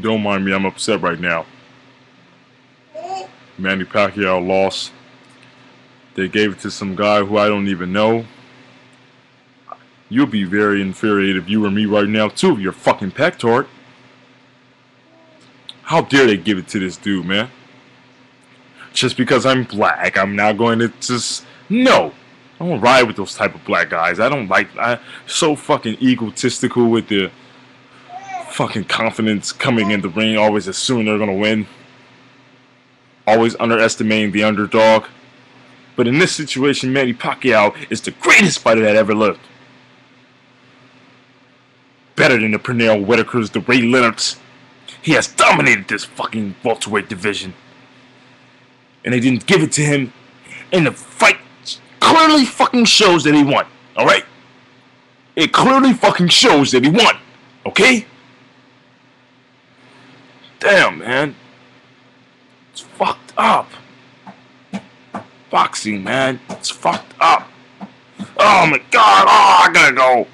Don't mind me, I'm upset right now. Manny Pacquiao lost. They gave it to some guy who I don't even know. You'll be very infuriated if you were me right now too, you're fucking pactard. How dare they give it to this dude, man? Just because I'm black, I'm not going to just no. I don't ride with those type of black guys. I don't like I so fucking egotistical with the fucking confidence coming in the ring, always assuming they're gonna win. Always underestimating the underdog. But in this situation, Manny Pacquiao is the greatest fighter that ever lived. Better than the Pernell Whitakers, the Ray Leonards. He has dominated this fucking welterweight division. And they didn't give it to him. And the fight clearly fucking shows that he won. Alright? It clearly fucking shows that he won. Okay? Damn, man. It's fucked up. Boxing, man. It's fucked up. Oh my god. Oh, I gotta go.